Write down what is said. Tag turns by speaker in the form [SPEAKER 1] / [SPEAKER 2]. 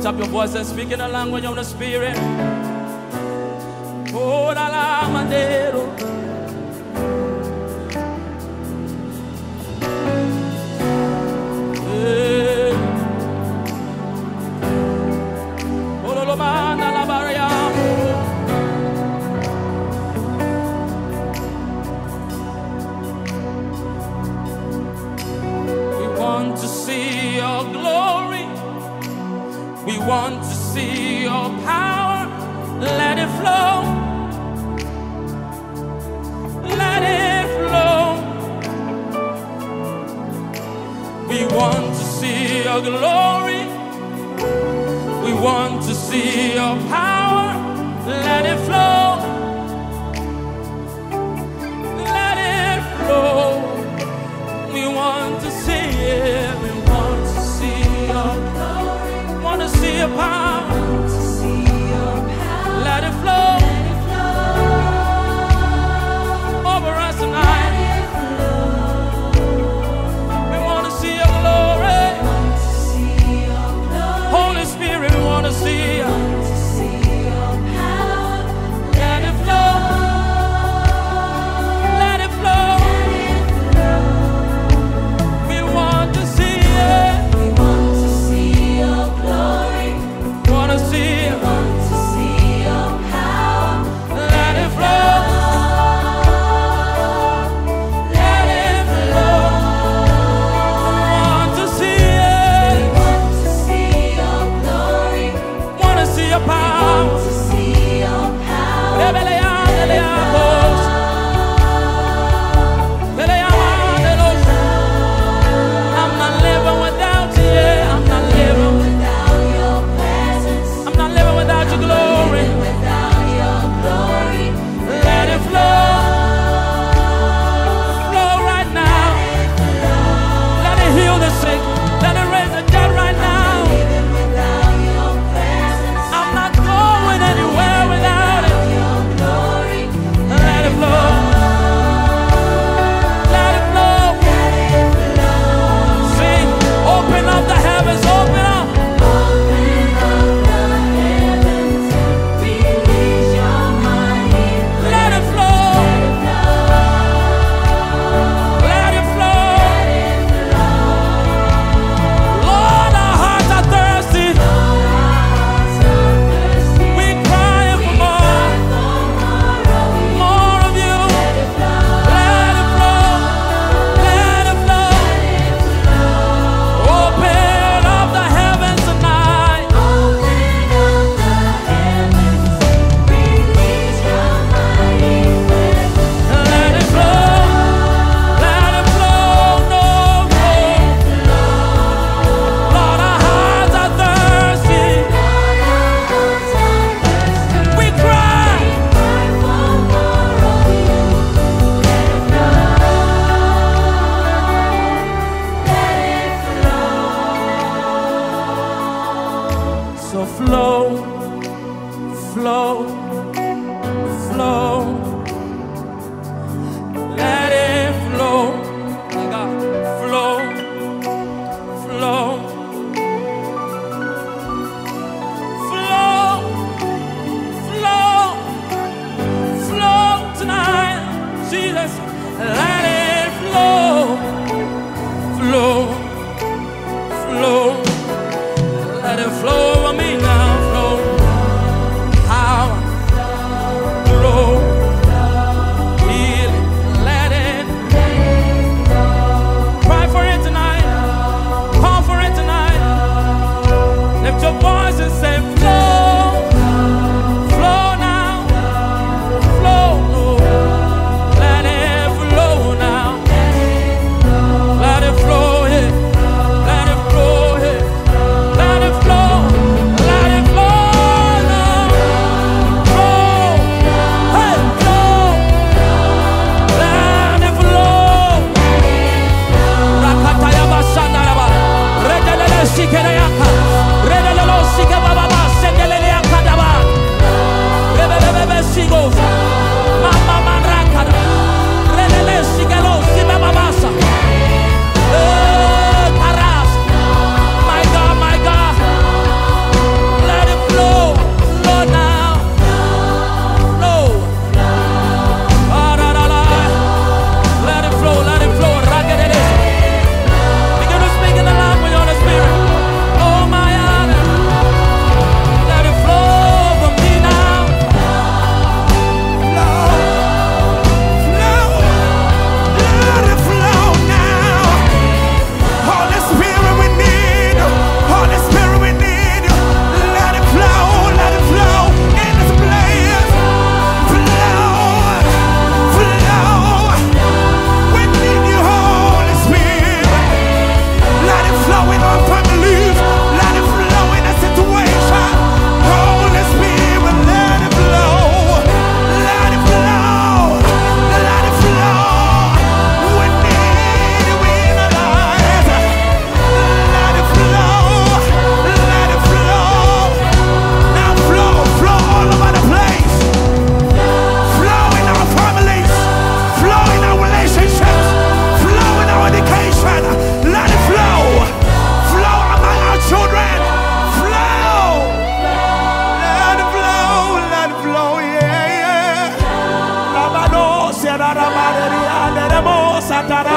[SPEAKER 1] Lift up your voice and speak in a language of the Spirit. Oh, la la, madero. We want to see your power, let it flow. Let it flow. We want to see your glory. flow, flow. We